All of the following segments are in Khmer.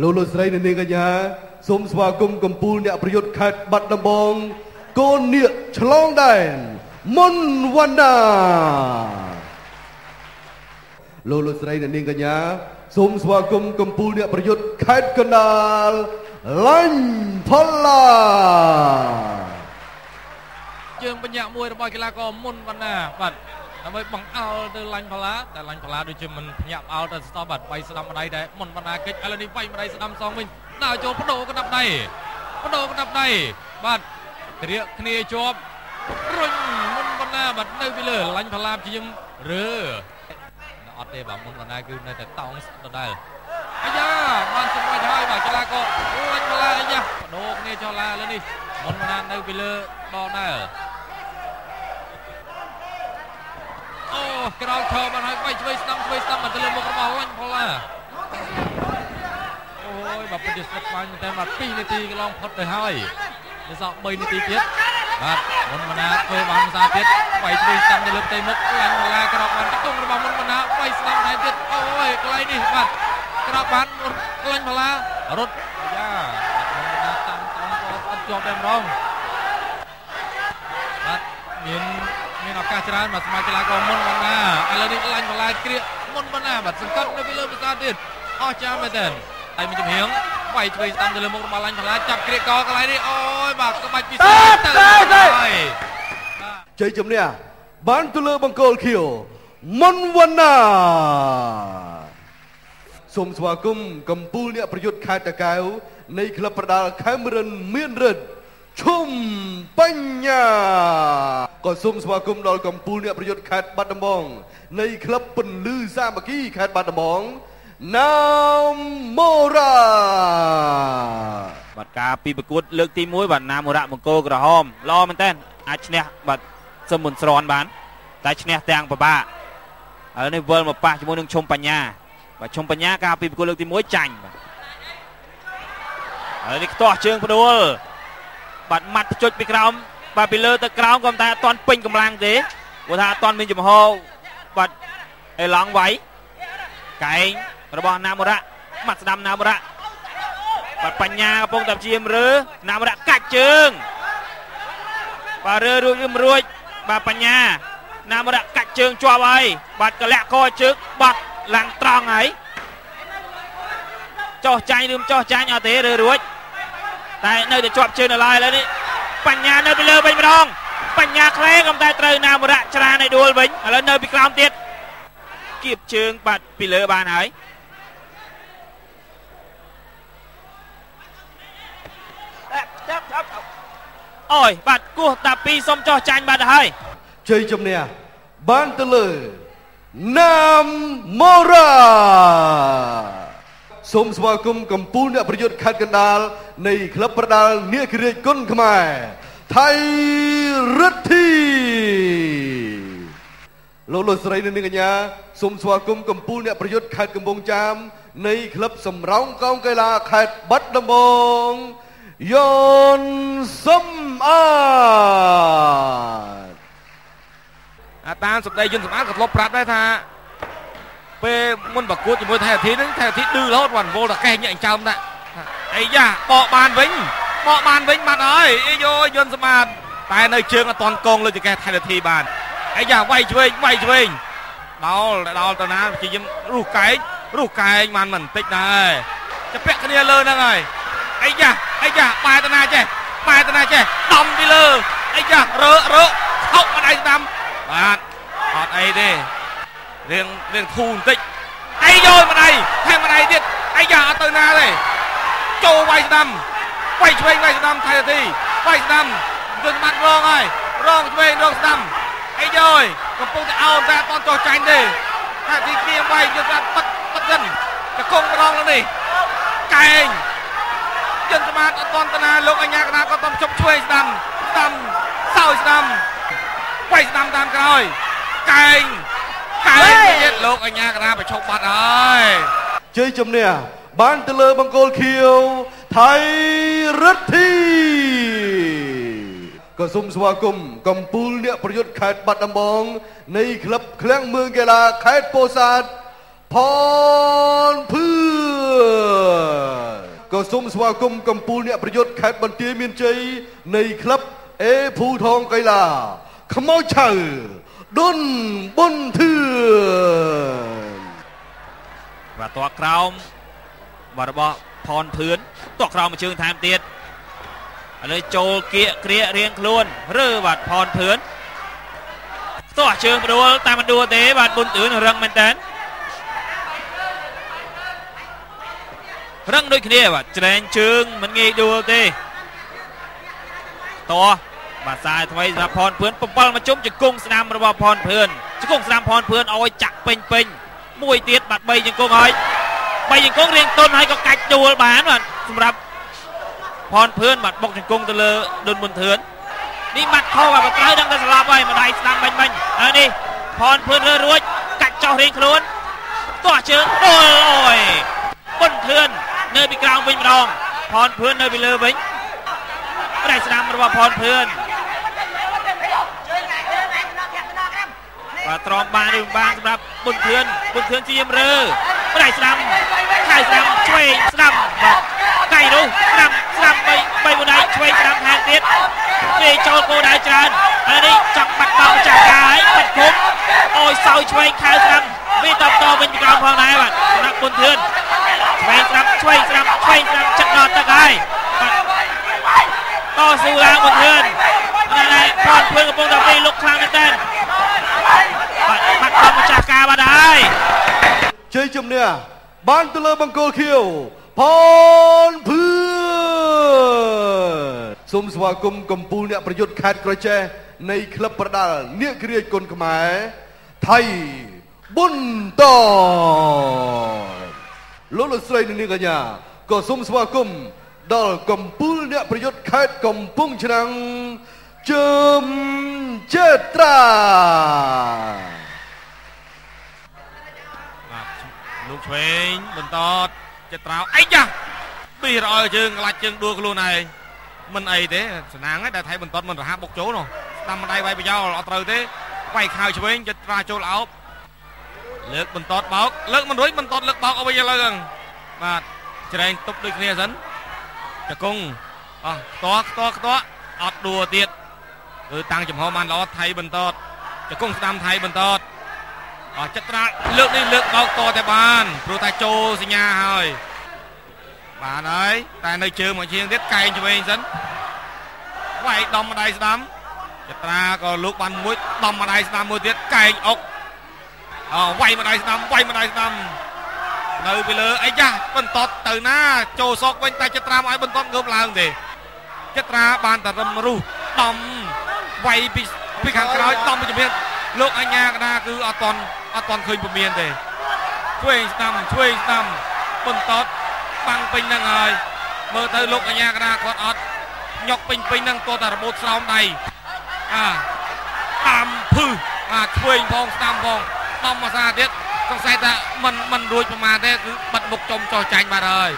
លោកលោកស្រីនិងនាងកញ្ញាសូមស្វាគមន៍កម្ពុជាអ្នកប្រយុទ្ធខេត្តបាត់ដំបងកូននាគឆ្លងដែនមុនវណ្ណាលោកលោកស្រីនិងនាងកញ្ញាសូមស្វាគមន៍កម្ពុជាអ្នកប្រយុទ្ធខេត្តកណ្ដាលឡាញ់ផល្លាជើងបញ្ញាក់មួយរបស់កីឡាករមុនវណ្ណាបាទ ដើម្បីបង្អោលទៅឡាញ់ផល្លាតែឡាញ់ផល្លាដូចជាមិនភ្ញាក់ផ្អោលទៅស្ទប់បាទវាយស្ដាំម្ដាយដែរមុនវណ្ណាកិច្ចឥឡូវនេះវាយម្ដាយស្ដាំសងវិញដើរចូលបដូរកណ្ដាប់ដៃបដូរកណ្ដាប់ដៃបាទក្រៀកគ្នាជាប់រុញមុនវណ្ណាបាទនៅពីលើឡាញ់ផល្លាព្យាយាមរើអត់ទេបាទមុនវណ្ណាគឺនៅតែតោងដដែលអាយ៉ាបានសម្រេចហើយបាទកីឡាករឡាញ់ផល្លាអាយ៉ាបដូរគ្នាចុះឡាឥឡូវនេះមុនវណ្ណានៅពីលើដដែល អូក្រោលឈរបានហើយបីឆ្វេងស្ដាំឆ្វេងស្ដាំមកទៅលើមុខរបស់ឡាញ់ផល្លាអូយបាទពិតជាស្លឹកបានតែបាទ2នាទីកន្លងផុតទៅហើយនៅសល់3នាទីទៀតបាទមុនមណាធ្វើបានភាសាទៀតបីឆ្វេងស្ដាំទៅលើផ្ទៃមុខឡាញ់ផល្លាក្រោកបានទង់របស់មុនមណាបីស្ដាំថែមទៀតអូយកន្លែងនេះបាទក្រោកបានឡាញ់ផល្លារត់យ៉ាមុនមណាតាមតាមក៏អត់ជាប់តែម្ដងបាទមាន មានឱកាសច្រើនបាទសម្រាប់កីឡាករមុនបណ្ណាឥឡូវនេះឡាញ់បន្លាយគ្រាកមុនបណ្ណាបាទសង្កត់នៅពីលើភាសាទៀតអស់ចាមែនទែនហើយមានជំហៀងវាយឆ្វេងស្ដាំទៅលើមុខរបស់ឡាញ់បន្លាយចាប់គ្រាកកកន្លែងនេះអូយបាទក្បាច់ពិសេសទៅហើយជ័យជំនះបានទៅលើបង្គោលខៀវមុនវណ្ណាសូមស្វាគមន៍កម្ពុជាអ្នកប្រយុទ្ធខេត្តតាកែវនៃក្លឹបប្រដាល់ខេមរិនមានរិទ្ធ ឈុំបញ្ញាក៏សូមស្វាគមន៍ដល់កម្ពុជាអ្នកប្រយុទ្ធខេត្តបាត់ដំបងនៃក្លឹបពន្លឺសាមគ្គីខេត្តបាត់ដំបងណាមមូរ៉ាបាទការពីប្រកួតលើកទី1បាទណាមរៈបង្គោលក្រហមល្អមែនតើអាចឈ្នះបាទសឹមមុនស្រន់បាន តែឈ្នះទាំងប្របាកឥឡូវនេះវិលមកប៉ះជាមួយនឹងឈុំបញ្ញាបាទឈុំបញ្ញាការពីប្រកួតលើកទី1ចាញ់បាទឥឡូវនេះខ្ទាស់ជើងផ្ដួល បាទម៉ាត់ចុចពីក្រោមបាទពីលើទៅក្រោមក៏តែអត់ទាន់ពេញកម្លាំងទេព្រោះថាអត់ទាន់មានចំហបាទអេឡង់វាយកែងរបស់ណាមរៈម៉ាត់ស្ដាំណាមរៈបាទបញ្ញាកំពុងតែព្យាយាមរើណាមរៈកាច់ជើងបាទរើរួចឬមិនរួចបាទបញ្ញាណាមរៈកាច់ជើងជាប់ហើយបាទកលាក់កជើងបាត់ឡើងត្រង់ហើយចោះចាញ់ឬមិនចោះចាញ់អត់ទេរើរួច តែនៅតែជាប់ជើងនៅឡើយឥឡូវនេះបញ្ញានៅពីលើវិញម្ដងបញ្ញាក្លែកំតែត្រូវណាមរៈច្រានឲ្យដួលវិញឥឡូវនៅពីក្រោមទៀតគៀបជើងបាទពីលើបានហើយអូយបាទគោះតាពីសុំចោះចាញ់បាត់ទៅហើយជ័យជំនះបានទៅលើណាមមូរ៉ា សូមស្វាគមន៍កម្ពុជាអ្នកប្រយុទ្ធខេត្តកណ្ដាលនៃក្លឹបប្រដាល់នាគរាជគុណខ្មែរថៃរិទ្ធីលោកលោកស្រីនិងនាងកញ្ញាសូមស្វាគមន៍កម្ពុជាអ្នកប្រយុទ្ធខេត្តកំពង់ចាមនៃក្លឹបសម្រោងកោងកីឡាខេត្តបាត់ដំបងយ៉នសំអាតអាតាមសម្ដីយន្តសម្អាតក៏ធ្លាប់ប្រាប់ដែរថា ពេលមុនប្រកួតជាមួយថៃអាធីហ្នឹងថៃអាធីឌឺរហូតបានវល់តែកេះញាក់ចោមដាក់អីយ៉ាបកបានវិញបកបានវិញបាត់ហើយអីយោយន្តសម្អាតតែនៅជើងអត់តន់កងលើចកេះថៃអាធីបានអីយ៉ាវាយឆ្វេងវាយឆ្វេងដល់ដល់ទៅណាព្យាយាមរុះកែងរុះកែងបានមិនបន្តិចដែរจะពាក់គ្នាលើហ្នឹងហើយអីយ៉ាអីយ៉ាបែរទៅណាចេះបែរទៅណាចេះដំពីលើអីយ៉ារើរើខោកម្ដាយស្ដាំបាទអត់អីទេ រៀងរៀងធូរបន្តិចអីយកម្ដាយថែមម្ដាយទៀតអីយ៉ាអត់ទៅណាទេចូលវាយស្ដាំវាយឆ្វេងវាយស្ដាំថៃទីវាយស្ដាំយន្តបាត់រងហើយរងឆ្វេងរងស្ដាំអីយកកំពុងតែអោនតែអត់តន់ចោះចាញ់ទេថៃទីគៀមវាយយន្តបាត់បិទបិទយន្តកកងម្ដងលើនេះកែងយន្តបាត់អត់តន់ទៅណាលោកអញ្ញាកណាក៏តំជប់ឆ្វេងស្ដាំស្ដាំសោយស្ដាំវាយស្ដាំតាមក្រោយកែង កែងទៀតលោកអញ្ញាកណាប្រឈប់បាត់ហើយជ័យជំនះបានទៅលើបង្គោលខៀវថៃរិទ្ធីក៏សូមស្វាគមន៍កម្ពុជាអ្នកប្រយុទ្ធខេត្តបាត់ដំបងនៃក្លឹបឃ្លាំងមើលកីឡាខេត្តពោធិ៍សាត់ផនភឿសូមស្វាគមន៍កំពូលអ្នកប្រយុទ្ធខេត្តបន្ទាយមានជ័យនៃក្លឹបអេភូថងកីឡាខ្មោចឆៅ ដុនប៊ុនធឿនបាទតក្រោមបាទរបស់ផនភឿនតក្រោមមួយជើងថែមទៀតឥឡូវចូលគៀកគ្រាករៀងខ្លួនឬបាទផនភឿនតោះជើងផ្ដួលតែមិនដួលទេបាទប៊ុនធឿនរឹងមែនតើរឹងដូចគ្នាបាទច្រែងជើងមិនងាយដួលទេតោះ បាទសាយថ្មីសម្រាប់ផនភឿន7មកជុំជង្គង់ស្នាមរបស់ផនភឿនជង្គង់ស្នាមផនភឿនឲ្យចាក់ពេញពេញមួយទៀតបាទ3ជង្គង់ហើយ3ជង្គង់រៀងតុនហើយក៏កាច់ដួលបានបាទសម្រាប់ផនភឿនបាទបុកជង្គង់ទៅលើដុនមុនធឿននេះម៉ាត់ខោបាទត្រូវដឹងតែស្លាប់ហើយម្ដាយស្ដាំបាញ់បាញ់ហើយនេះផនភឿនរើរួចកាច់ចោះរៀងខ្លួនតោះជើងដួលអើយបុនធឿននៅពីក្រោមវិញម្ដងផនភឿននៅពីលើវិញម្ដាយស្ដាំរបស់ផនភឿន បាទត្រមបានឬមិនបានសម្រាប់ប៊ុនធឿនប៊ុនធឿនជាមរើបដៃស្ដាំខៃស្ដាំឆ្វេងស្ដាំបាទកៃនោះស្ដាំស្ដាំបីបីបដៃឆ្វេងស្ដាំថែមទៀតគេចូលគោដៅច្រើនហើយនេះចង់បាត់បោម្ចាស់ការហើយបាត់គុំអូយសោយឆ្វេងខៅស្ដាំវាតបតវិញពីក្រោមផងដែរបាទសម្រាប់ប៊ុនធឿនឆ្វេងស្ដាំឆ្វេងស្ដាំឆ្វេងស្ដាំចិត្តដល់ទឹកហើយបាទតស៊ូឡើងប៊ុនធឿនហើយផនភឿនកំពុងតែពីលុកខ្លាំងមែនតើ បាទបាត់បង់ម្ចាស់ការបាត់ហើយជ័យជំនះបានទៅលើបង្គោលខៀវផនភឿនសូមស្វាគមន៍កំពូលអ្នកប្រយុទ្ធខេត្តក្រចេះនៃក្លឹបប្រដាល់នាគរាជគុណខ្មែរថៃប៊ុនតលោកលោកស្រីនិងនាងកញ្ញាក៏សូមស្វាគមន៍ដល់កំពូលអ្នកប្រយុទ្ធខេត្តកំពង់ឆ្នាំង ជើមចេត្រាបាទលោកឆ្វេងបន្តចិត្តត្រោអីយ៉ាពីរអើជើងក្លាច់ជើងដួលខ្លួនឯងមិនអីទេសំណាងហើយដែលថៃបន្តមិនរហ័សបុកចូលនោះស្ដាំម្ដាយវាយប្រយោលអត់ត្រូវទេវាយខៅឆ្វេងចិត្តត្រាចូលអោបលើកបន្តបោកលើកមិនរួចបន្តលើកបោកឲ្យវិញឥឡូវហ្នឹងបាទច្រែងទប់ដូចគ្នាសិនចកងអោះខ្ទាស់ខ្ទាស់ខ្ទាស់អត់ដួលទៀត គឺតាំងចំហបានល្អថៃបន្តចកងស្ដាំថៃបន្តអស់ចិត្តត្រាលើកនេះលើកបោកតតែបានព្រោះតែចូលសញ្ញាហើយបានហើយតែនៅជើងមួយជាងទៀតកែងឆ្វេងសិនវាយដំម្ដាយស្ដាំចិត្តត្រាក៏លោកបានមួយដំម្ដាយស្ដាំមួយទៀតកែងអុកអវាយម្ដាយស្ដាំវាយម្ដាយស្ដាំនៅពីលើអីយ៉ាបន្តទៅណាចូលសក់វិញតែចិត្តត្រាមកឲ្យបន្តងើបឡើងទេចិត្តត្រាបានតែរឹមរុះដំ វាយពីពីខាងក្រោយដំពីជំនាញលោកអញ្ញាកណាគឺអត់តន់អត់តន់ឃើញពមៀនទេឆ្វេងស្ដាំឆ្វេងស្ដាំបន្តតបាំងពេញហ្នឹងហើយមើលទៅលោកអញ្ញាកណាគាត់អត់ញុកពេញពេញហ្នឹងគាត់តែរបូតស្រោមដៃអាតាមភឺអាឆ្វេងផងស្ដាំផងដំមកសាទៀតសង្ស័យថាមិនមិនរួចប្រមាណទេគឺបាត់មុខចំចោះចាញ់បាត់ហើយ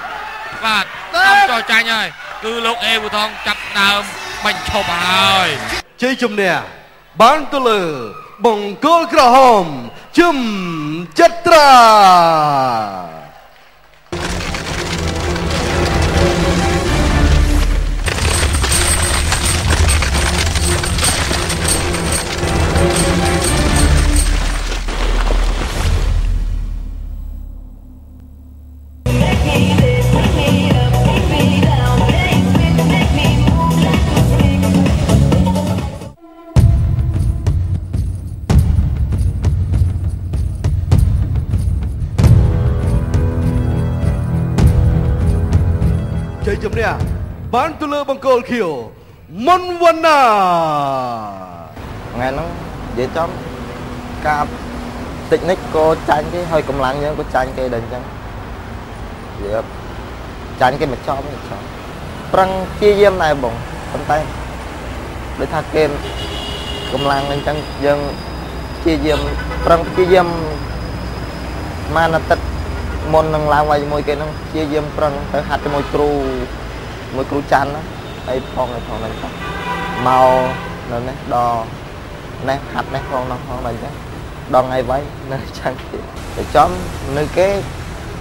បាទចំចោះចាញ់ហើយគឺលោកអេវូថងចាប់ដើមបញ្ឈប់ហើយ ជ័យជំនះបានទៅលើបង្គោលក្រហមជឹមចត្រា បានទៅលើបង្គោលខៀវមុនវណ្ណាថ្ងៃហ្នឹងនិយាយចំការតិចនិចក៏ចាញ់គេហើយកម្លាំងយើងក៏ចាញ់គេដែរអញ្ចឹងនិយាយចាញ់គេមិនចំមិនចំប្រឹងព្យាយាមដែរបងប៉ុន្តែដូចថាគេកម្លាំងអញ្ចឹងយើងព្យាយាមប្រឹងព្យាយាមម៉ានអាទិត្យមុននឹងឡើងវាយជាមួយគេហ្នឹងព្យាយាមប្រឹងទៅហាត់ជាមួយគ្រូមួយគ្រូច័ន្ទណា ហើយផងហើយផងហ្នឹងទៅមកនៅនេះដល់នេះហាត់នេះផងនោះផងដល់អញ្ចឹងដល់ថ្ងៃវាយនៅចាំទៀតទៅចំនៅគេ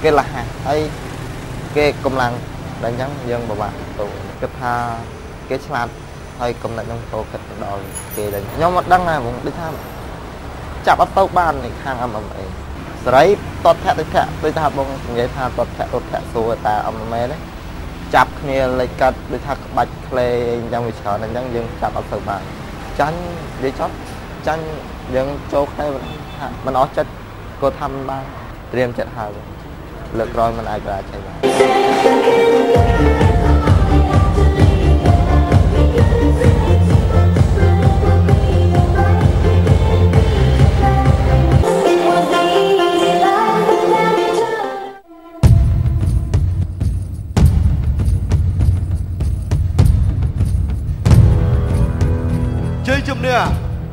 គេលះហើយគេកម្លាំងដល់អញ្ចឹងយើងពិបាកទៅគិតថាគេឆ្លាតហើយកំណត់នឹងទៅគិតទៅដល់គេដែរខ្ញុំអត់ដឹងដែរបងដូចថាចាប់អត់ទៅបាននៅខាង MMA សេរីតតភៈទៅភៈដូចថាបងនិយាយថាតតភៈតតភៈសួរតា MMA នេះ ចាប់គ្នាលេចកាត់ដូចថាក្បាច់ក្លេអញ្ចឹងវាច្រើនអញ្ចឹងយើងចាប់អត់ទៅបានចាញ់និយាយចប់ចាញ់យើងចូលគ្នាថាមិនអស់ចិត្តក៏ធ្វើបានត្រៀមចិត្តហើយលើកក្រោយមិនអាចបរាជ័យបានជ័យជំនះ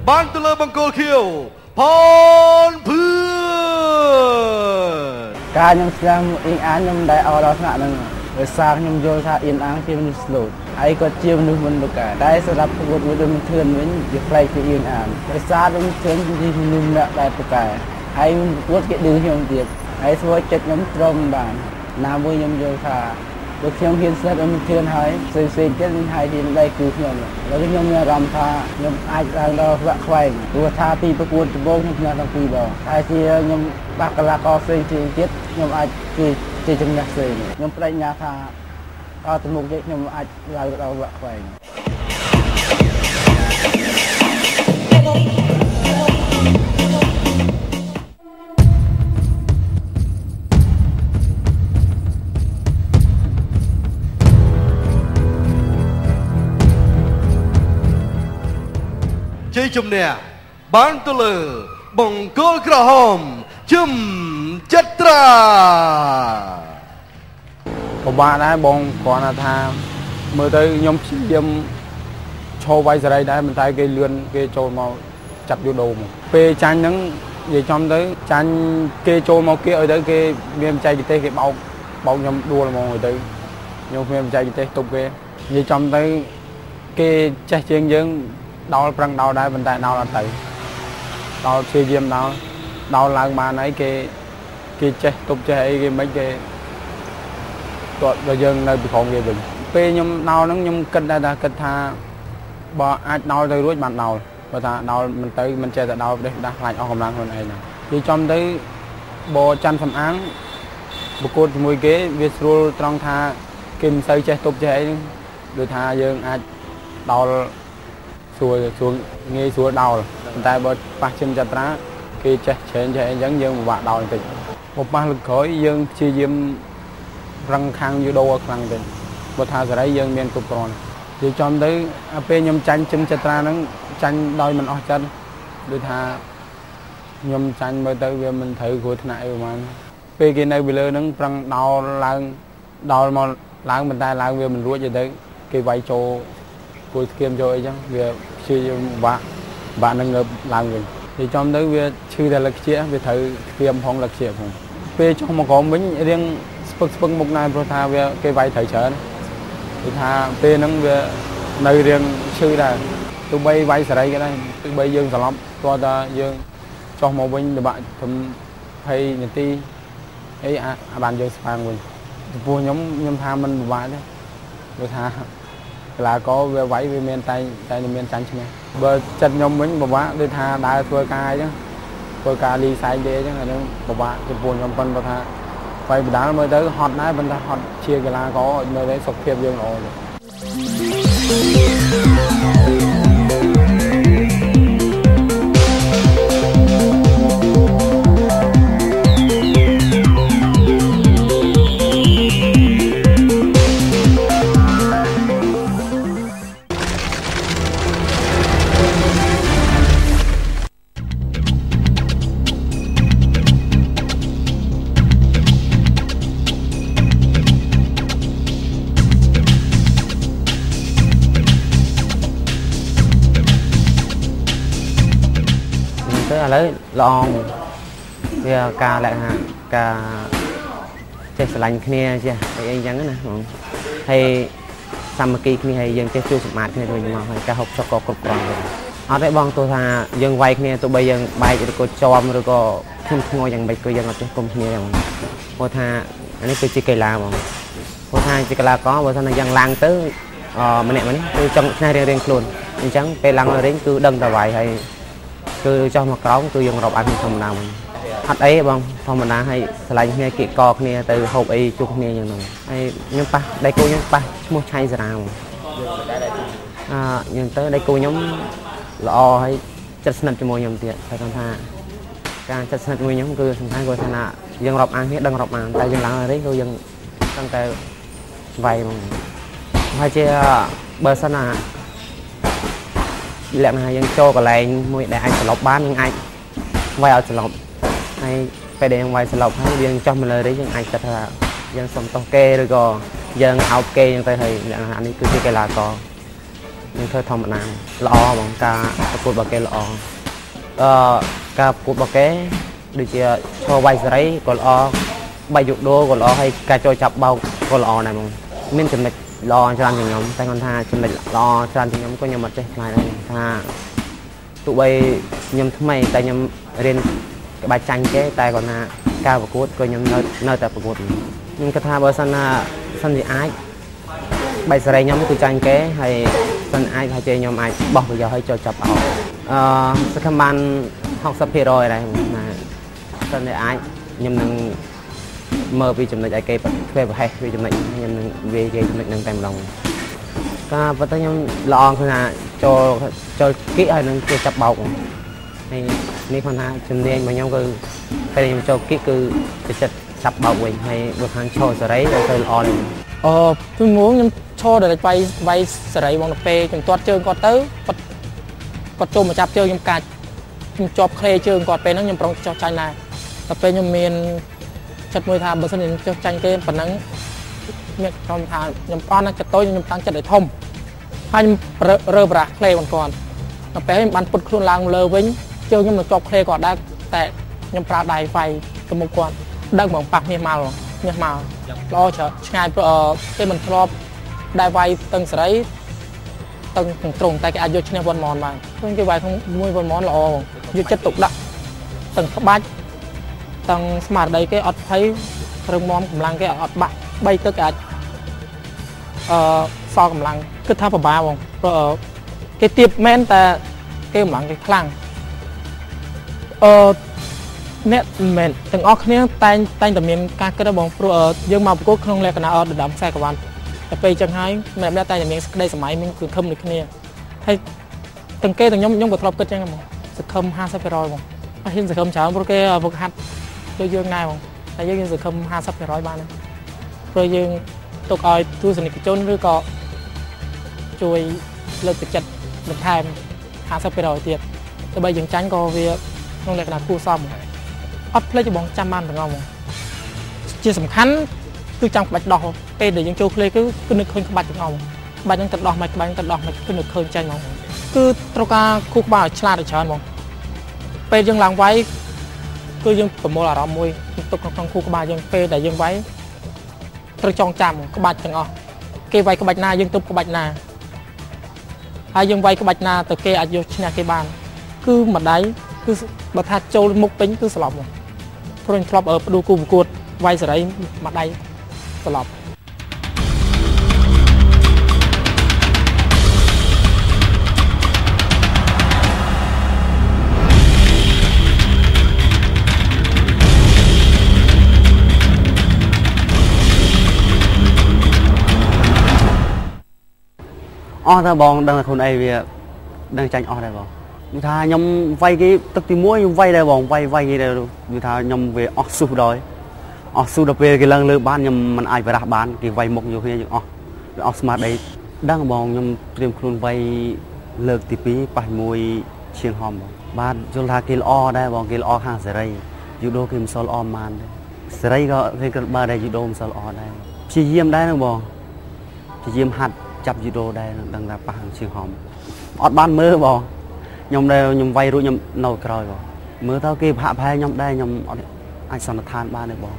បានទៅលើបង្គោលខៀវផនភឿនការខ្ញុំស្ដាប់អ៊ីងអានខ្ញុំដែលអត់ដល់ថ្នាក់ហ្នឹងដោយសារខ្ញុំយល់ថាអ៊ីនអាងជាមនុស្សស្លូតហើយគាត់ជាមនុស្សមិនប្រកែតែសម្រាប់ប្រកួតមួយដូចមិនធឿនវិញវាប្លែកពីអ៊ីនអានដោយសារដូចធឿនជាមនុស្សម្នាក់ដែលប្រកែហើយប្រកួតគេឌឺខ្ញុំទៀតហើយធ្វើចិត្តខ្ញុំត្រង់បានណាមួយខ្ញុំយល់ថា បើខ្ញុំហ៊ានស្និទ្ធអ៊ំធឿនហើយផ្សេងផ្សេងទៀតមានហើយទីដៃគឺខ្ញុំហើយខ្ញុំមានអារម្មណ៍ថាខ្ញុំអាចឡើងដល់វគ្គខ្វែងព្រោះថាពីប្រកួតដំបូងខ្ញុំឈ្នះទាំងពីរដងតែជាខ្ញុំបាក់កីឡាករផ្សេងៗទៀតខ្ញុំអាចជាជាជំនះផ្សេងខ្ញុំបដិញ្ញាថាតទៅមុខទៀតខ្ញុំអាចឡើងដល់វគ្គខ្វែង ជ័យជំនះបានទៅលើបង្គោលក្រហមជឹមចត្រាពិបាកដែរបងគ្រាន់តែថាមើលទៅខ្ញុំព្យាយាមឈរវាយសេរីដែរប៉ុន្តែគេលឿនគេចូលមកចាប់យូដូមកពេលចាញ់ហ្នឹងនិយាយចំទៅចាញ់គេចូលមកគេឲ្យទៅគេមានបច្ចេកទេសគេបោកបោកខ្ញុំដួលហ្មងឲ្យទៅខ្ញុំមានបច្ចេកទេសទប់គេនិយាយចំទៅគេចេះជាងយើង ដោលប្រឹងដោលដែរប៉ុន្តែដោលអត់ទៅដោលព្យាយាមដោលដោលឡើងបានហើយគេគេចេះទប់ចេះអីគេមិនគេគាត់ដល់យើងនៅពីក្រុមគេវិញពេលខ្ញុំដោលហ្នឹងខ្ញុំគិតដែរថាគិតថាបើអាចដោលទៅរួចបានដោលបើថាដោលមិនទៅមិនចេះតែដោលផ្ដេសផ្ដាស់ខ្លាចអស់កម្លាំងខ្លួនឯងហ្នឹងនិយាយចំទៅបើច័ន្ទសំអាងប្រកួតជាមួយគេវាស្រួលត្រង់ថាគេមិនសូវចេះទប់ចេះអីហ្នឹងដូចថាយើងអាចដោល ស្រួលស្រួលងាយស្រួលដោលប៉ុន្តែបើប៉ះជិមចត្រាគេចេះច្រែងចេះអីចឹងយើងពិបាកដោលបន្តិចបើប៉ះលើកក្រោយយើងព្យាយាមរឹងខាងយូដូឲ្យខ្លាំងទៅបើថាសេរីយើងមានគ្រប់គ្រាន់និយាយចំទៅអាពេលខ្ញុំចាញ់ជិមចត្រាហ្នឹងចាញ់ដោយមិនអស់ចិត្តដូចថាខ្ញុំចាញ់មើលទៅវាមិនត្រូវគ្រោះថ្នាក់អីប្រហែលពេលគេនៅពីលើហ្នឹងប្រឹងដោលឡើងដោលមកឡើងប៉ុន្តែឡើងវាមិនរួចទេទៅគេវាយចូល គួយស្គៀមចូលអីចឹងវាព្យាយាមបាក់បាក់នឹងងើបឡើងវិញនិយាយចំទៅវាឈឺតែលឹកខ្ជិះវាត្រូវស្គៀមផងលឹកខ្ជិះផងពេលចុះមកក្រោមវិញរៀងស្ពឹកស្ពឹកមុខណាស់ព្រោះថាវាគេវាយត្រូវច្រើនគឺថាពេលហ្នឹងវានៅរៀងឈឺដែរទោះបីវាយសេរីក៏ដែរទោះបីយើងស្លាប់ព្រោះតែយើងចុះមកវិញលបាក់ត្រឹម20នាទីអីអាបានយើងស្វាងវិញចំពោះខ្ញុំខ្ញុំថាมันពិបាកទេព្រោះថា កីឡាករវាវាយវាមានតែតែមានចាញ់ឈ្នះបើចិត្តខ្ញុំវិញពិបាកដូចថាដើរធ្វើការអញ្ចឹងធ្វើការលីសែងទេអញ្ចឹងអាហ្នឹងពិបាកចំពោះខ្ញុំប៉ុន្តែថាវាយបដាលមើលទៅហត់ដែរប៉ុន្តែហត់ជាកីឡាករឲ្យមើលទៅសុខភាពយើងល្អទេ ឥឡូវល្អងវាការលក្ខណៈការចេះស្រឡាញ់គ្នាចេះអីអីចឹងណាបងហើយសាមគ្គីគ្នាហើយយើងចេះជួយសម្បត្តិគ្នាទៅវិញមកហើយការហូបចុកក៏គ្រប់គ្រាន់ដែរអត់ទេបងទោះថាយើងវាយគ្នាទោះបីយើងបែកឬក៏ជាប់ឬក៏ធ្ងន់ធ្ងរយ៉ាងម៉េចក៏យើងអត់ចេះគុំគ្នាដែរបងព្រោះថាអានេះគឺជាកីឡាបងព្រោះថាជាកីឡាករបើសិនតែយ៉ាងឡើងទៅអឺម្នាក់ម្នាក់គឺចង់ឈ្នះរៀងរៀងខ្លួនអញ្ចឹងពេលឡើងរៀងគឺដឹងតែវាយហើយ គឺចោះមកក្រោមគឺយើងរាប់អានធម្មតាវិញអត់អីបងធម្មតាហើយឆ្លាញ់គ្នាគៀកកគ្នាទៅហូបអីជួបគ្នាយ៉ាងហ្នឹងហើយខ្ញុំប៉ះដៃគូខ្ញុំប៉ះឈ្មោះឆៃសារាបងអឺខ្ញុំទៅដៃគូខ្ញុំល្អហើយចិត្តស្និទ្ធជាមួយខ្ញុំទៀតតែគាត់ថាការចិត្តស្និទ្ធជាមួយខ្ញុំគឺសំខាន់គាត់ថាយើងរាប់អានគ្នាដឹងរាប់អានតែយើងឡើងរៀងគឺយើងตั้งតែវាយហ្មងហើយជាបើសិនណា លក្ខណៈយើងចូលកន្លែងមួយដែលអាចសន្លប់បានយើងអាចវាយឲ្យសន្លប់ហើយពេលដែលយើងវាយសន្លប់ហើយយើងចោះមកលើរីយើងអាចគិតថាយើងសុំទោសគេឬក៏យើងអោបគេយ៉ាងទៅហើយលក្ខណៈនេះគឺជាកីឡាករយើងធ្វើធម្មតាល្អបងការប្រកួតរបស់គេល្អអឺការប្រកួតរបស់គេដូចជាឈរវាយសេរីក៏ល្អបាយយុដូក៏ល្អហើយការចូលចាប់បោកក៏ល្អដែរហ្មងមានចំណុច ល្អច្រើនជាងខ្ញុំតែគាត់ថាចំណុចល្អច្រើនជាងខ្ញុំក៏ខ្ញុំអត់ចេះខ្លាចដែរថាទោះបីខ្ញុំថ្មីតែខ្ញុំរៀនក្បាច់ចាញ់គេតែគាត់ថាការប្រកួតក៏ខ្ញុំនៅនៅតែប្រកួតខ្ញុំគិតថាបើសិនណាសិនជាអាចបែកសេរីខ្ញុំគឺចាញ់គេហើយសិនអាចហើយជេខ្ញុំអាចបោះប្រយោជន៍ឲ្យចូលចាប់អោអឺសកម្មបាន60%ដែរណាសិនតែអាចខ្ញុំនឹង មើលពីចំណុចឲ្យគេធ្វើប្រហែសពីចំណុចខ្ញុំនឹងវាគេចំណុចនឹងតែម្ដងការប៉ុន្តែខ្ញុំល្អគឺថាចូលចូលគៀកហើយនឹងគេចាប់បោកហើយនេះគាត់ថាជំនាញរបស់ខ្ញុំគឺពេលខ្ញុំចូលគៀកគឺទៅចិត្តចាប់បោកវិញហើយបើខាងឈរសេរីទៅល្អនេះអឺពីមុនខ្ញុំឈរដល់វាយវាយសេរីបងទៅពេលខ្ញុំទាត់ជើងគាត់ទៅគាត់គាត់ចូលមកចាប់ជើងខ្ញុំកាច់ខ្ញុំជាប់ក្លេជើងគាត់ពេលហ្នឹងខ្ញុំប្រងចោះចាញ់ដែរតែពេលខ្ញុំមាន ចិត្តមួយថាបើសិនខ្ញុំចុះចាញ់គេប៉ុណ្ណឹងមានខ្ញុំថាខ្ញុំអត់ណាចិត្តតូចខ្ញុំតាំងចិត្តឲ្យធំហើយខ្ញុំរើប្រាស់ក្លេបងគាត់ដល់ពេលខ្ញុំបានពុតខ្លួនឡើងលើវិញជើងខ្ញុំនៅជាប់ក្លេគាត់ដែរតែខ្ញុំប្រើដៃវាយទៅមុខគាត់ដឹកមកប៉ះមាសមកមាសមកល្អច្រើនឆ្ងាយគេមិនធ្លាប់ដែលវាយតឹងសេរីតឹងត្រង់តែគេអាចយកឈ្នះវ៉ាន់ម៉នបានឃើញគេវាយក្នុងមួយវ៉ាន់ម៉នល្អយកចិត្តទុកដាក់តឹងក្បាច់ តឹងស្មារតីគេអត់ភ័យរឹងមាំកម្លាំងគេអត់បាក់បីទឹកអាចអឺសល់កម្លាំងគិតថាពិបាកបងព្រោះគេទៀបមែនតែគេកម្លាំងគេខ្លាំងអឺអ្នកមិនទាំងអស់គ្នាតែងតែងតែមានការគិតបងព្រោះយើងមកប្រកួតក្នុងលក្ខណៈអត់ដណ្ដើមខ្សែក្រវ៉ាន់តែពេលចឹងហើយម្នាក់ម្នាក់តែងតែមានក្តីសម័យមានគឺខឹមដូចគ្នាហើយទាំងគេទាំងខ្ញុំខ្ញុំក៏ធ្លាប់គិតចឹងហ្មងសង្ឃឹម50%បងអត់ហ៊ានសង្ឃឹមច្រើនព្រោះគេវឹកហាត់ ដូចយើងដែរបងតែយើងយើងសង្ឃឹម50%បានព្រោះយើងទុកឲ្យទស្សនិកជនឬក៏ជួយលើកទឹកចិត្តបន្ថែម50%ទៀតទៅបីយើងចាញ់ក៏វាក្នុងលក្ខណៈគួរសមអត់ភ្លេចបងចាំបានទាំងអស់បងជាសំខាន់គឺចាំក្បាច់ដោះពេលដែលយើងចូលភ្លេគឺគឺនឹកឃើញក្បាច់ទាំងអស់ក្បាច់ហ្នឹងទៅដោះមិនក្បាច់ទៅដោះមិនគឺនឹកឃើញចាញ់ហ្មងគឺត្រូវការគូក្បាលឲ្យឆ្លាតឲ្យច្រើនហ្មងពេលយើងឡើងវាយ គឺយើងប្រមូលអារម្មណ៍មួយទុកក្នុងគូក្បាលយើងពេលដែលយើងវាយត្រូវចងចាំក្បាច់ទាំងអស់គេវាយក្បាច់ណាយើងទប់ក្បាច់ណាហើយយើងវាយក្បាច់ណាទៅគេអាចយកឈ្នះគេបាន គឺម្ដាយគឺបើថាចូលមុខពេញគឺស្លាប់មកព្រោះខ្ញុំធ្លាប់បដួគូប្រកួតវាយសេរីម្ដាយស្លាប់ អស់តែបងដឹងតែខ្លួនឯងវាដឹងចាញ់អស់ដែរបងនិយាយថាខ្ញុំវាយគេទឹកទី1ខ្ញុំវាយដែរបងវាយវាយគេដែរនិយាយថាខ្ញុំវាអស់ស៊ុះដល់អស់ស៊ុះដល់ពេលគេឡើងលើបានខ្ញុំមិនអាចបរះបានគេវាយមុខយកគ្នាយើងអស់វាអស់ស្មារតីដឹងបងខ្ញុំត្រៀមខ្លួនវាយលើកទី2ប៉ះមួយឈៀងហំបងបាទយល់ថាគេល្អដែរបងគេល្អខាងសេរីយូដូគេមិនសូវល្អប៉ុន្មានសេរីក៏គេគិតបើដែរយូដូមិនសូវល្អដែរព្យាយាមដែរហ្នឹងបងព្យាយាមហាត់ ចាប់យូដូដែរដឹងថាប៉ះឈៀងហំអត់បានមើលបងខ្ញុំដែលខ្ញុំវាយរួចខ្ញុំនៅក្រោយបងមើលទៅគេហាក់ប្រហែលខ្ញុំដែរខ្ញុំអត់អាចសន្និដ្ឋានបានទេបង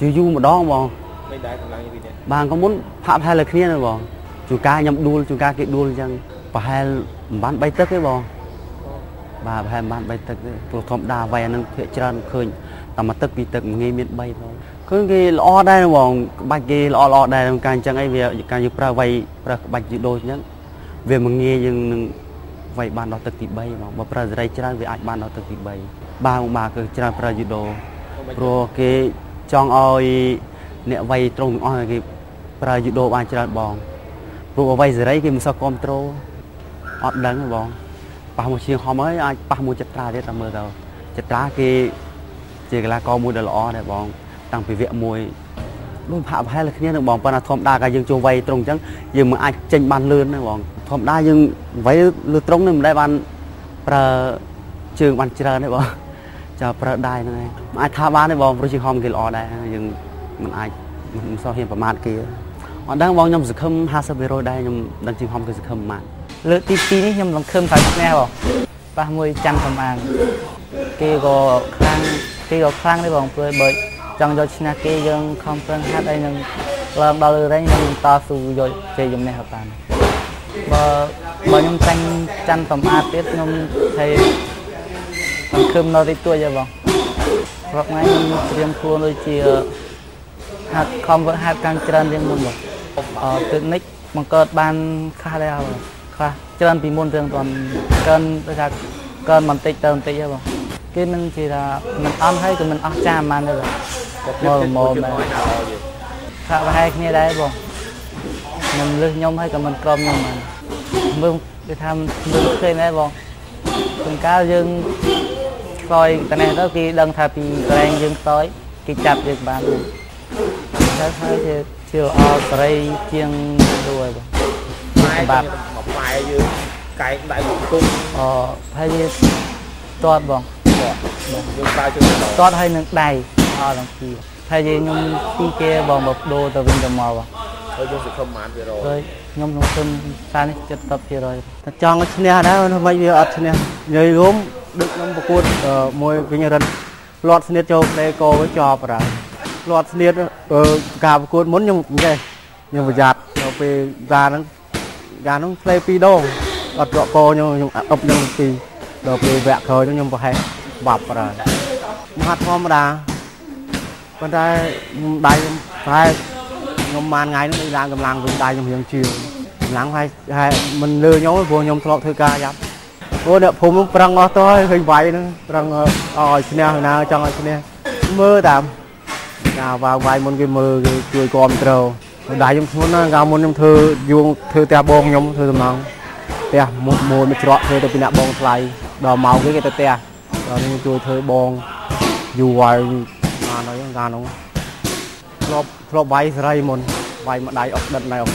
យូរយូរម្ដងបងមិនដែរកម្លាំងពីនេះបានក៏មុនហាក់ប្រហែលលើគ្នាទេបងជួការខ្ញុំដួលជួការគេដួលអញ្ចឹងប្រហែលមិនបាន3ទឹកទេបងបាទប្រហែលមិនបាន3ទឹកទេព្រោះធម្មតាវាយអានឹងភាកច្រើនឃើញតែមួយទឹកពីរទឹកងាយមាន3ផង គឺគេល្អដែរបងក្បាច់គេល្អល្អដែរក្នុងការអញ្ចឹងអីវាការយើងប្រើវៃប្រើក្បាច់យូដូអញ្ចឹងវាមិនងាយយើងនឹងវៃបានដល់ទឹកទី3បងបើប្រើសេរីច្រើនវាអាចបានដល់ទឹកទី3បាទបាទគឺច្រើនប្រើយូដូព្រោះគេចង់ឲ្យអ្នកវៃត្រង់ទាំងអស់គេប្រើយូដូបានច្រើនបងព្រោះវៃសេរីគេមិនសូវគ្រប់ត្រូលអត់ដឹងទេបងប៉ះមួយជាងហំហើយអាចប៉ះមួយចិត្តត្រាទៀតតែមើលទៅចិត្តត្រាគេជាកីឡាករមួយដ៏ល្អដែរបង តាំងពីវគ្គ1ដូចហាក់ប្រហែលគ្នានឹងបងប៉ុន្តែធម្មតាកាលយើងចូលវ័យត្រង់អញ្ចឹងយើងមិនអាចចេញបានលឿនទេបងធម្មតាយើងវ័យលឺត្រង់នេះមិនដែលបានប្រើជើងបានច្រើនទេបងចាប្រើដៃហ្នឹងឯងមិនអាចថាបានទេបងព្រោះជាងហំគេល្អដែរយើងមិនអាចមិនសោះហ៊ានប្រមាថគេអត់ដឹងបងខ្ញុំសង្ឃឹម50%ដែរខ្ញុំដឹងជាងហំគឺសង្ឃឹមប៉ុន្មានលើកទី2នេះខ្ញុំសង្ឃឹមថាឈ្នះបងប៉ះមួយចាំប្រមាណគេក៏ខ្លាំងគេក៏ខ្លាំងដែរបងព្រោះបើ ចង់យកឈ្នះគេយើងខំប្រឹងហាត់ហើយនឹងឡើងដល់លើរែងនឹងតស៊ូយកជ័យជំនះបានបើបើខ្ញុំចាញ់ច័ន្ទសម្អាតទៀតខ្ញុំ thấy សង្ឃឹមនៅតិចតួចទេបងរាល់ថ្ងៃខ្ញុំត្រៀមខ្លួនដូចជាហាត់ខំវឹកហាត់កាន់ច្រើនជាងមុនបងអឺទឹកនិចបង្កើតបានខ្លះដែរបងខ្លះច្រើនពីមុនរឿងតាន់កើនដូចថាកើនបន្តិចទៅបន្តិចទេបង គេនឹងជាថាមិនអន់ហើយក៏មិនអស់ចាមបានទេបងមកមកដែរថាប្រហែលគ្នាដែរបងមិនលឹះខ្ញុំហើយក៏មិនក្រមខ្ញុំបានមើលគេថាមើលឃើញដែរបងជួនកាលយើងខ្សោយតនេះទៅគេដឹងថាពីកន្លែងយើងខ្សោយគេចាប់យើងបានតែហើយជាជាល្អសេរីជាងរួយបងសម្រាប់មកផ្លែយើងកែងដៃគុំអូហើយវាទាត់បង យើងប្រើជើងទាត់ហើយនឹងដៃអត់ទាំងពីរហើយខ្ញុំពីគេបងមកដូរទៅវិញទៅមកបងហើយយើងសង្ឃឹមប៉ុន្មានភាគរយហើយខ្ញុំសង្ឃឹមសារនេះ70%តែចង់ឈ្នះដែរធ្វើម៉េចវាអត់ឈ្នះនិយាយរួមដឹកខ្ញុំប្រកួតមួយវិញរិនលាត់ស្នៀតចូលផ្លេកោវិញជាប់ប្រាលាត់ស្នៀតការប្រកួតមុនខ្ញុំចេះខ្ញុំប្រយ័ត្នដល់ពេលការហ្នឹងការហ្នឹងផ្លេពីរដងអត់ប្រកកោខ្ញុំខ្ញុំអឹបខ្ញុំពីរដល់ពេលវគ្គក្រោយខ្ញុំប្រហែល បាប់ប្រាមហាធម្មតាប៉ុន្តែខ្ញុំដៃខ្ញុំប្រហែលខ្ញុំបានថ្ងៃហ្នឹងឡើងកម្លាំងវិញដៃខ្ញុំរៀងជឿកម្លាំងហើយហើយមិនលឺខ្ញុំព្រោះខ្ញុំធ្លាប់ធ្វើការយ៉ាប់ព្រោះអ្នកភូមិប្រឹងអស់ទៅហើយឃើញវាយហ្នឹងប្រឹងឲ្យឈ្នះណាចង់ឲ្យឈ្នះមើលតាមការវាវាយមុនគេមើលគេជួយគ្រប់គ្រងដៃខ្ញុំធ្ងន់ណាកាលមុនខ្ញុំធ្វើយួងធ្វើផ្ទះបងខ្ញុំធ្វើសំណងផ្ទះមួយមួយមួយច្រកធ្វើទៅពីអ្នកបងថ្លៃដល់មកគេគេទៅផ្ទះ ដល់នេះជួយធ្វើបងយូរហើយបានហើយកាលនោះធ្លាប់ធ្លាប់វាយសេរីមុនវាយមកដៃអុកដិតណៃអុក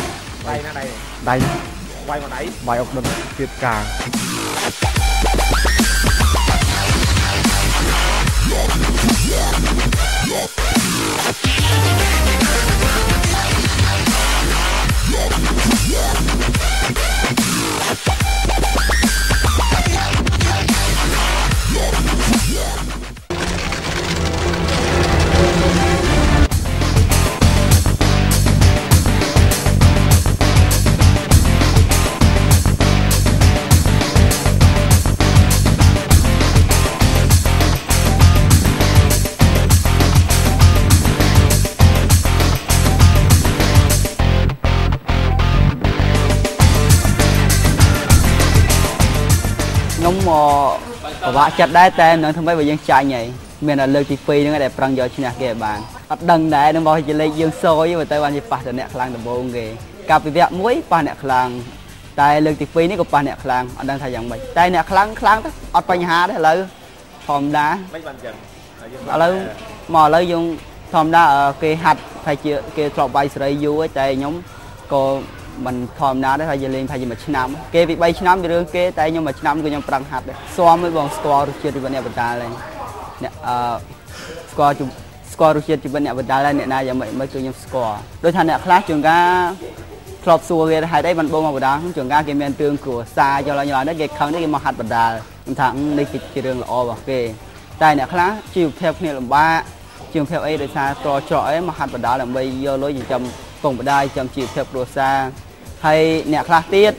ដៃណាដៃដៃវាយមកដៃវាយអុកដិតទៀតការ ពិបាកចិត្តដែរតែមិនដឹងធ្វើម៉េចបើយើងចាញ់ហើយមានតែលើកទី2ហ្នឹងដែលប្រឹងយកឈ្នះគេឲ្យបានអត់ដឹងដែរនឹងមកជាលេខយើងសយទៅទៅបានជាប៉ះទៅអ្នកខ្លាំងដំបូងគេកាលពីវគ្គ1ប៉ះអ្នកខ្លាំងតែលើកទី2នេះក៏ប៉ះអ្នកខ្លាំងអត់ដឹងថាយ៉ាងម៉េចតែអ្នកខ្លាំងខ្លាំងទៅអត់បញ្ហាទេឥឡូវធម្មតាមិនបានចឹងឥឡូវមកឥឡូវយើងធម្មតាគេហាត់ថាជាគេធ្លាប់បាយសេរីយូរតែខ្ញុំក៏ មិនធម្មតាទេហើយយើងលេងប្រហែលជាមួយឆ្នាំគេពី3ឆ្នាំពីរឿងគេតែខ្ញុំមួយឆ្នាំក៏ខ្ញុំប្រឹងហាត់ដែរស្មឲ្យបងស្គាល់រសជាតិជីវិតអ្នកបណ្ដាលហើយអ្នកអឺស្គាល់ស្គាល់រសជាតិជីវិតអ្នកបណ្ដាលហើយអ្នកណាយ៉ាងម៉េចមិនគឺខ្ញុំស្គាល់ដូចថាអ្នកខ្លះជួនកាលធ្លាប់សួរគេហេតុអីបានបងមកបណ្ដាលជួនកាលគេមានរឿងគ្រួសារយល់យល់នេះគេខឹងនេះគេមកហាត់បណ្ដាលខ្ញុំថានេះជារឿងល្អរបស់គេតែអ្នកខ្លះជីវភាពគ្នាលំបាកជីវភាពអីដោយសារតច្រកអីមកហាត់បណ្ដាលដើម្បីយកលុយចិញ្ចឹមកូនម្ដាយចិញ្ចឹមជីវភាពគ្រួសារ ហើយអ្នកខ្លះទៀត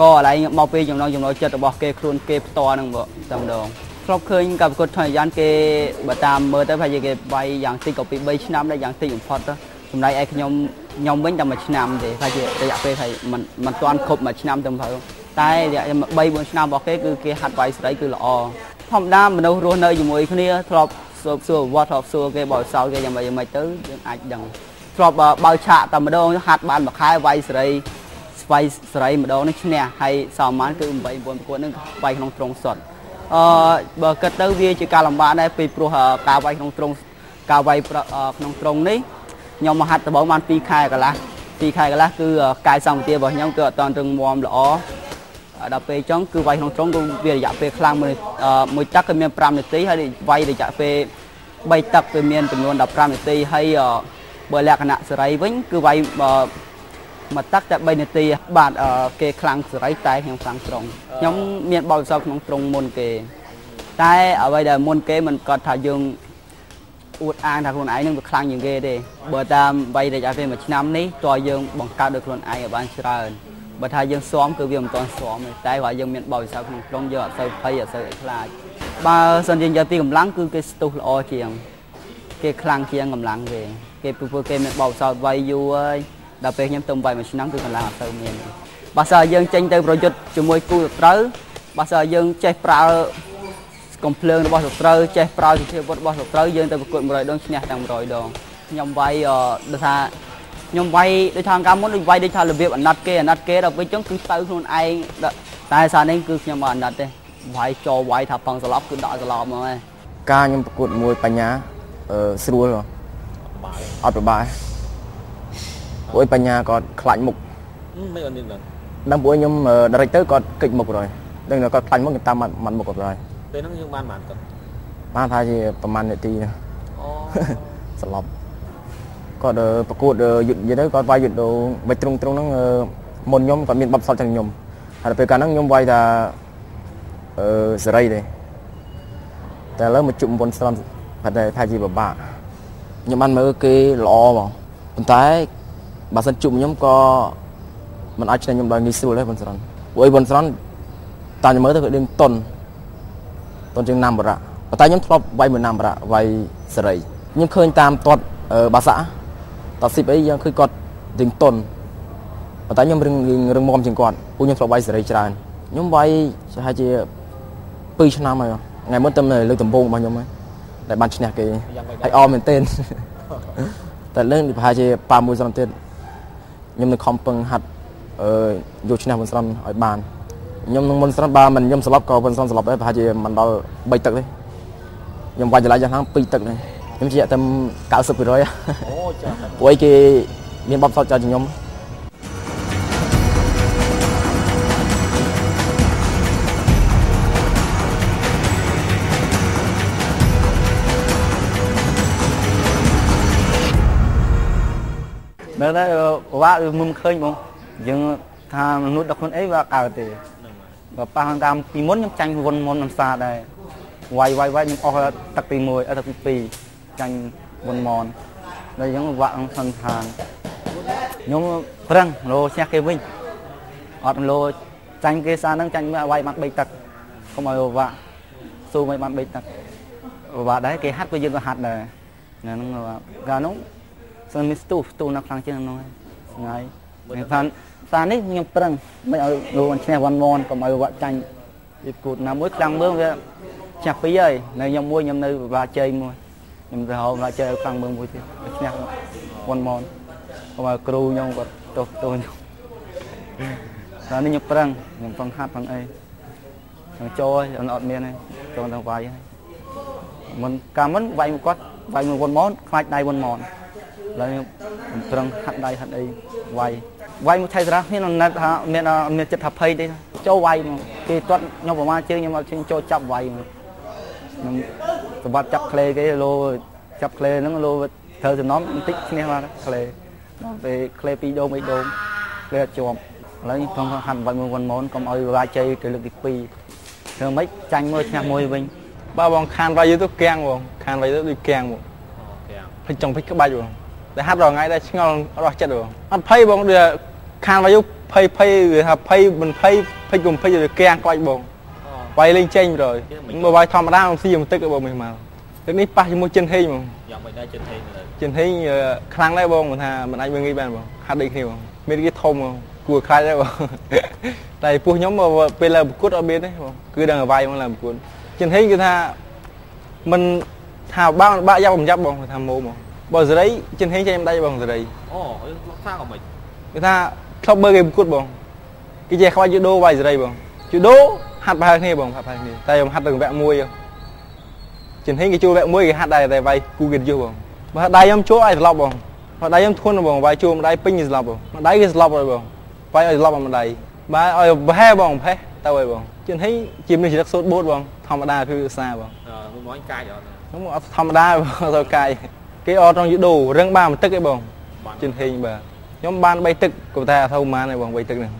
ក៏កន្លែងមកពីចំណងចំណុចចិត្តរបស់គេខ្លួនគេផ្ទាល់ហ្នឹងបងតែម្ដងធ្លាប់ឃើញការប្រកួតថយយ៉ានគេបើតាមមើលទៅប្រហែលជាគេវាយយ៉ាងតិចក៏ពី3ឆ្នាំដែរយ៉ាងតិចបំផុតទៅចំណែកឯខ្ញុំខ្ញុំវិញតែមួយឆ្នាំទេប្រហែលជារយៈពេលហើយមិនមិនទាន់គ្រប់មួយឆ្នាំទៅទៅតែរយៈ3 4ឆ្នាំរបស់គេគឺគេហាត់វាយស្រីគឺល្អធម្មតាមនុស្សរស់នៅជាមួយគ្នាធ្លាប់សួរសួរវត្តធ្លាប់សួរគេបោសោគេយ៉ាងម៉េចយ៉ាងម៉េចទៅយើងអាចដឹងធ្លាប់បើឆាកតែម្ដងហាត់បានមួយខែវាយស្រី ស្វ័យសេរីម្ដងនេះឈ្នះហើយសាមញ្ញគឺ8 9ប្រកួតនឹងវាយក្នុងត្រង់សុទ្ធអឺបើគិតទៅវាជាការលំបាកដែរពីព្រោះការវាយក្នុងត្រង់ការវាយក្នុងត្រង់នេះខ្ញុំមកហាត់ដំបូងបាន2ខែកន្លះ2ខែកន្លះគឺកាយសម្បទារបស់ខ្ញុំគឺអត់តន់រឹងមាំល្អដល់ពេលចុងគឺវាយក្នុងត្រង់គឺវារយៈពេលខ្លាំងមួយមួយទឹកគឺមាន5នាទីហើយវាយរយៈពេល3ទឹកវាមានចំនួន15នាទីហើយបើលក្ខណៈសេរីវិញគឺវាយ មួយទឹកតែ3នាទីបាទគេខ្លាំងសេរីតែខ្ញុំខ្លាំងត្រង់ខ្ញុំមានបទពិសោធន៍ក្នុងត្រង់មុនគេ តែអ្វីដែលមុនគេមិនគាត់ថាយើងអួតអាងថាខ្លួនឯងនឹងវាខ្លាំងជាងគេទេបើតាមវាយរយៈពេលមួយឆ្នាំនេះតើយើងបង្កើតដោយខ្លួនឯងឲ្យបានច្រើនបើថាយើងស៊ាំគឺវាមិនទាន់ស៊ាំទេតែបើយើងមានបទពិសោធន៍ក្នុងត្រង់យើងអត់សូវភ័យអត់សូវអីខ្លាចបើសិនយើងយកទីកម្លាំងគឺគេស្ទុះល្អជាង គេខ្លាំងជាងកម្លាំងគេគេព្រោះគេមានបទពិសោធន៍វាយយូរហើយ ដល់ពេលខ្ញុំទៅវាយមួយឆ្នាំគឺកម្លាំងអត់សូវមានបើសិនយើងចេញទៅប្រយុទ្ធជាមួយគូសត្រូវបើសិនយើងចេះប្រើកំភ្លើងរបស់សត្រូវចេះប្រើវិធីវុធរបស់សត្រូវយើងទៅប្រកួត100ដងឈ្នះទាំង100ដងខ្ញុំវាយដូចថាខ្ញុំវាយដូចថាកាលមុនដូចវាយដូចថារបៀបអាណត្តិគេអាណត្តិគេដល់ពេលចឹងគឺទៅខ្លួនឯងតែសារនេះគឺខ្ញុំអត់អាណត្តិទេវាយចូលវាយថាផឹងស្លាប់គឺដកស្លាប់មកឯងការខ្ញុំប្រកួតមួយបញ្ញាអឺស្រួលអត់ប្របាយ ព្រោះបញ្ញាគាត់ខ្លាចមុខមិនអត់មានដឹងដឹងព្រោះខ្ញុំដរិចទៅគាត់កិច្ចមុខ rồi ដឹងថាគាត់ខ្លាចមុខខ្ញុំតាមមាត់មុខគាត់ហើយពេលហ្នឹងយើងបានបានគាត់បានថាជាប្រហែលនាទីអូស្លាប់គាត់ប្រកួតយឹកនិយាយទៅគាត់វាយយឹកដូរវិចត្រង់ត្រង់ហ្នឹងមុនខ្ញុំគាត់មានបបសល់ចឹងខ្ញុំហើយពេលកាលហ្នឹងខ្ញុំវាយថាអឺសេរីទេតែឥឡូវមកជុំមុនស្រន់ប្រហែលថាជាពិបាកខ្ញុំបានមើលគេល្អបងប៉ុន្តែ បើសិនជុំខ្ញុំក៏មិនអាចឈ្នះខ្ញុំដោយងាយស្រួលទេបុនស្រន់ព្រោះអីបុនស្រន់តាមខ្ញុំមើលទៅគឺដឹងតុនតុនជាងណាំបរៈប៉ុន្តែខ្ញុំធ្លាប់វាយមួយណាំបរៈវាយសេរីខ្ញុំឃើញតាមទាត់បាសាតស៊ីបអីយើងឃើញគាត់ដឹងតុនប៉ុន្តែខ្ញុំរឹងរឹងមាំជាងគាត់ពួកខ្ញុំធ្លាប់វាយសេរីច្រើនខ្ញុំវាយប្រហែលជា2ឆ្នាំហើយថ្ងៃមុនទៅលើកដំបូងរបស់ខ្ញុំហើយដែលបានឈ្នះគេហើយអមមែនទែនតែលើប្រហែលជាប៉ាមួយស្រន់ទៀត ខ្ញុំនៅខំពឹងហាត់អឺយកឈ្នះមុនស្រន់ឲ្យបានខ្ញុំនឹងមុនស្រន់បើមិនខ្ញុំស្លាប់ក៏មុនស្រន់ស្លាប់ដែរប្រហែលជាមិនដល់3ទឹកទេខ្ញុំវាយចលាយ៉ាងខាង2ទឹកទេខ្ញុំជាតែ90%អូចាព្រោះឯគេមានបបសតចោលជាខ្ញុំ នៅតែវាក់មិនឃើញបងយើងថាមនុស្សដល់ខ្លួនអីវាកើតទេបើប៉ះតាមពីមុនខ្ញុំចាញ់វុនមុនមិនសាដែរវាយវាយវាយខ្ញុំអស់ទឹកទី1អត់ទឹកទី2ចាញ់វុនមនហើយអញ្ចឹងវាក់សន្តានខ្ញុំប្រឹងលោឈ្នះគេវិញអត់លោចាញ់គេសារហ្នឹងចាញ់មើលវាយបាន3ទឹកកុំឲ្យវាក់ស៊ូមិនបាន3ទឹកវាក់ដែរគេហាត់ក៏យើងក៏ហាត់ដែរហ្នឹងកាលនោះ សិនមានស្ទុះស្ទុះនៅខ្លាំងជាងហ្នឹងហើយថ្ងៃថាសារនេះខ្ញុំប្រឹងមិនឲ្យលោកឈ្នះវ៉ាន់មនកុំឲ្យវាក់ចាញ់ពីគូតណាមួយខ្លាំងមើលវាឈ្នះពីរហើយនៅខ្ញុំមួយខ្ញុំនៅវាជ័យមួយខ្ញុំទៅហៅវាជ័យឲ្យខ្លាំងមើលមួយទៀតឈ្នះវ៉ាន់មនកុំឲ្យគ្រូខ្ញុំគាត់ទោសទោសខ្ញុំសារនេះខ្ញុំប្រឹងខ្ញុំប្រឹងហាត់ប្រឹងអីខ្ញុំចូលហើយអត់មានទេចូលទៅវាយហើយមុនកាលមុនវាយមួយគាត់វាយមួយវ៉ាន់មនខ្លាចដៃវ៉ាន់មន ឡើយខ្ញុំប្រឹងហាត់ដៃហាត់អីវាយវាយមួយថៃសារ៉ាមានណិតថាមានមានចិត្តថាភ័យទេចូលវាយមកគេទាត់ខ្ញុំប្រមាណជើងខ្ញុំអត់ជើងចូលចាប់វាយមកខ្ញុំសម្បត្តិចាប់ក្លេគេលោចាប់ក្លេហ្នឹងលោត្រូវចំណំបន្តិចឈ្នះបានក្លេដល់ពេលក្លេ2ដង3ដងក្លេអត់ជាប់ឥឡូវខ្ញុំហាត់វាយមួយវ៉ាន់ម៉ូនកុំឲ្យវាយជ័យទៅលើកទី2ធ្វើម៉េចចាញ់មួយឈ្នះមួយវិញបើបងខានវាយទៅគាំងបងខានវាយទៅដូចគាំងបងភិចចង់ភិចក្បាច់បង តែហាត់រាល់ថ្ងៃតែឆ្ងល់រស់ចិត្តបងអត់ភ័យបងដូចខានវាយុភ័យភ័យវាថាភ័យមិនភ័យភ័យកុំភ័យវាគាំងក្បាច់បងវាយលេងចេញ rồi មើលវាយធម្មតាខ្ញុំស៊ីខ្ញុំទឹកបងមិនមកទឹកនេះប៉ះជាមួយចិនហេងហ្មងយ៉ាងមិនដែរចិត្តហេងលើចិនហេងអឺខ្លាំងដែរបងមិនថាមិនអាចមើលងាយបានបងហាត់ដូចគ្នាបងមានគេធំបងគួរខ្លាចដែរបងតែពោះខ្ញុំមកពេលឡើងប្រកួតអត់មានទេបងគឺដឹងឲ្យវាយមកឡើងប្រកួតចិនហេងគឺថាមិនថាបាក់បាក់យ៉ាប់មិនយ៉ាប់បងគឺថាម៉ូបង បើសេរីចិនហេងចេញមិនដាច់បងសេរីអូយើងលោកថាក៏មិនគឺថាធ្លាប់មើលគេប្រកួតបងគេចេះខ្វាយយូដូវាយសេរីបងយូដូហាត់ប្រហែលគ្នាបងហាត់ប្រហែលគ្នាតែខ្ញុំហាត់ទៅវគ្គមួយចិនហេងគេចូលវគ្គមួយគេហាត់ដែរតែវាយគូគេយុះបងបើដៃខ្ញុំចូលឲ្យស្លាប់បងបើដៃខ្ញុំធន់បងវាយចូលម្ដាយពេញគេស្លាប់បងម្ដាយគេស្លាប់ហើយបងវាយឲ្យស្លាប់ម្ដាយបាទឲ្យប្រហែលបងប្រហែលទៅហើយបងចិនហេងជាមានចរិតសូត្របូតបងធម្មតាគឺឧស្សាហ៍បងអឺមួយកាយអត់ខ្ញុំអត់ធម្មតាទេបងទៅកាយ គេអត់ trong យូដូរឹងបានបន្ទឹកឯងបងចិនហេងបាទខ្ញុំបាន3ទឹកក៏តែអត់ធំបានទេបង3ទឹកហ្នឹង